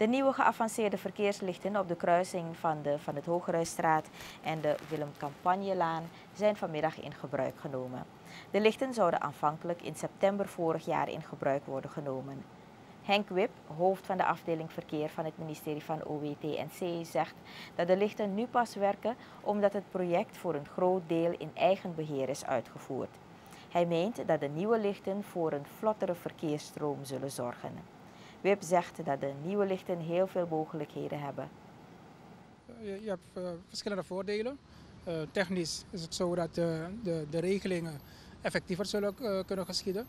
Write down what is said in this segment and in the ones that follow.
De nieuwe geavanceerde verkeerslichten op de kruising van de Van het Hogeruisstraat en de Willem Campagnelaan zijn vanmiddag in gebruik genomen. De lichten zouden aanvankelijk in september vorig jaar in gebruik worden genomen. Henk Wip, hoofd van de afdeling verkeer van het ministerie van OWTNC, zegt dat de lichten nu pas werken omdat het project voor een groot deel in eigen beheer is uitgevoerd. Hij meent dat de nieuwe lichten voor een vlottere verkeersstroom zullen zorgen. Wip zegt dat de nieuwe lichten heel veel mogelijkheden hebben. Je, je hebt uh, verschillende voordelen. Uh, technisch is het zo dat de, de, de regelingen effectiever zullen kunnen geschieden.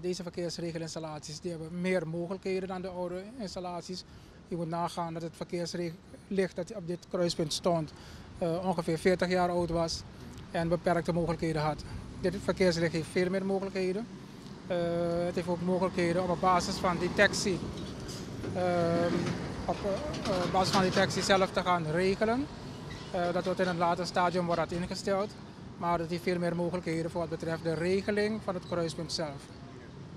deze verkeersregelinstallaties die hebben meer mogelijkheden dan de oude installaties. Je moet nagaan dat het verkeerslicht dat op dit kruispunt stond ongeveer 40 jaar oud was en beperkte mogelijkheden had. Dit verkeerslicht heeft veel meer mogelijkheden. Uh, het heeft ook mogelijkheden om op basis van detectie, uh, op uh, basis van detectie zelf te gaan regelen. dat wordt in een later stadium wordt dat ingesteld. Maar het heeft veel meer mogelijkheden voor wat betreft de regeling van het kruispunt zelf.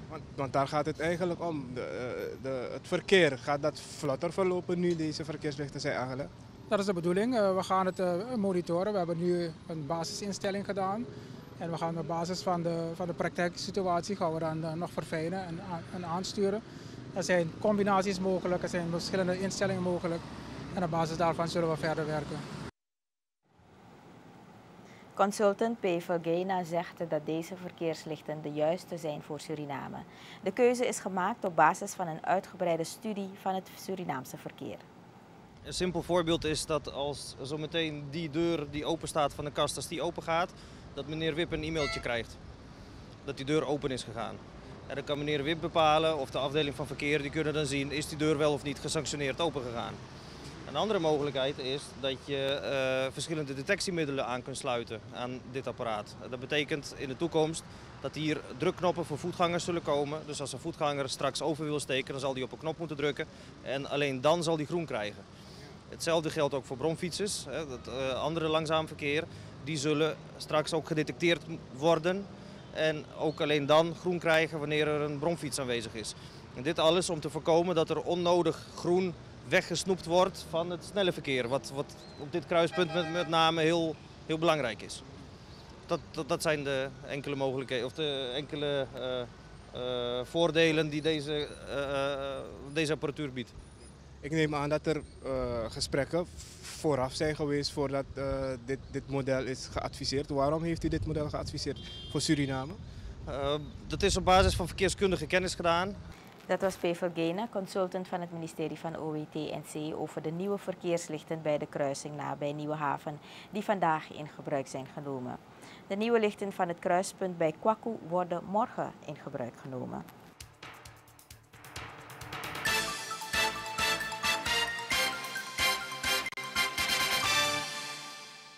Want, want daar gaat het eigenlijk om. De, de, het verkeer, gaat dat vlotter verlopen nu deze verkeerslichten zijn aangelegd? Dat is de bedoeling. we gaan het monitoren. We hebben nu een basisinstelling gedaan. En we gaan op basis van de, van de praktijksituatie gaan we dan uh, nog verfijnen en, en, aansturen. Er zijn combinaties mogelijk, er zijn verschillende instellingen mogelijk. En op basis daarvan zullen we verder werken. Consultant P. Gena zegt dat deze verkeerslichten de juiste zijn voor Suriname. De keuze is gemaakt op basis van een uitgebreide studie van het Surinaamse verkeer. Een simpel voorbeeld is dat als zometeen die deur die open staat van de kast, als die open gaat, dat meneer Wip een e-mailtje krijgt. Dat die deur open is gegaan. En dan kan meneer Wip bepalen of de afdeling van verkeer, die kunnen dan zien, is die deur wel of niet gesanctioneerd open gegaan. Een andere mogelijkheid is dat je uh, verschillende detectiemiddelen aan kunt sluiten aan dit apparaat. Dat betekent in de toekomst dat hier drukknoppen voor voetgangers zullen komen. Dus als een voetganger straks over wil steken, dan zal hij op een knop moeten drukken. En alleen dan zal hij groen krijgen. Hetzelfde geldt ook voor bromfietsers, het uh, andere langzaam verkeer die zullen straks ook gedetecteerd worden. En ook alleen dan groen krijgen wanneer er een bromfiets aanwezig is. En dit alles om te voorkomen dat er onnodig groen weggesnoept wordt van het snelle verkeer. Wat, wat op dit kruispunt met, met name heel, heel belangrijk is. Dat, dat, dat, zijn de enkele mogelijkheden, of de enkele uh, uh, voordelen die deze, deze apparatuur biedt. Ik neem aan dat er gesprekken vooraf zijn geweest voordat uh, dit, dit model is geadviseerd. Waarom heeft u dit model geadviseerd voor Suriname? Uh, dat is op basis van verkeerskundige kennis gedaan. Dat was Pevel Gena, consultant van het ministerie van OWT-NC over de nieuwe verkeerslichten bij de kruising nabij Nieuwe Haven, die vandaag in gebruik zijn genomen. De nieuwe lichten van het kruispunt bij Kwaku worden morgen in gebruik genomen.